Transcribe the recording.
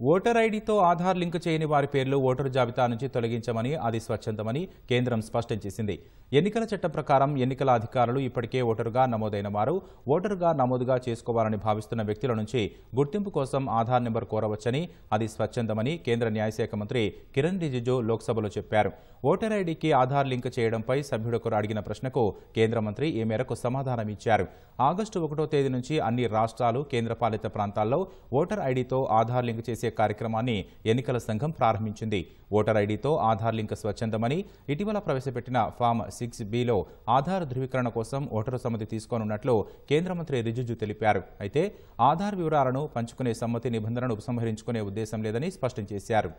Voter ఐడితో Aadhaar link చేయని వారి పేర్లు ఓటరు జాబితా నుంచి తొలగించమని అది స్వచ్ఛందమని కేంద్రం స్పష్టం చేసింది. ఎన్నికల చట్టం ప్రకారం ఎన్నికల అధికారులు ఇప్పటికే ఓటరుగా నమోదైన వారు ఓటరుగా నమోదుగా చేసుకోవాలని భావిస్తున్న వ్యక్తుల నుంచి గుర్తింపు కోసం ఆధార్ నెంబర్ కోరవచ్చని అది స్వచ్ఛందమని కేంద్ర న్యాయశాఖ మంత్రి కిరణ్ రిజిజు లోక్సభలో చెప్పారు. ఓటర్ ఐడికి ఆధార్ లింక్ చేయడంపై సభ్యుడొకరు అడిగిన ప్రశ్నకు కేంద్ర మంత్రి ఈ మేరకు సమాధానం ఇచ్చారు. ఆగస్టు ఒకటో తేదీ నుంచి అన్ని రాష్ట్రాలు కేంద్రపాలిత ప్రాంతాల్లో ఓటర్ ఐడితో ఆధార్ లింక్ చేసే కార్యక్రమాన్ని ఎన్నికల సంఘం ప్రారంభించింది. ఓటర్ ఐడితో ఆధార్ లింక్ స్వచ్ఛందమని ఇటీవల ప్రవేశపెట్టిన ఫామ్ సిక్స్ బిలో ఆధార్ ధృవీకరణ కోసం ఓటరు సమ్మతి తీసుకోనున్నట్లు కేంద్ర మంత్రి రిజిజు తెలిపారు. అయితే ఆధార్ వివరాలను పంచుకునే సమ్మతి నిబంధనను ఉపసంహరించుకునే ఉద్దేశం లేదని స్పష్టం చేశారు.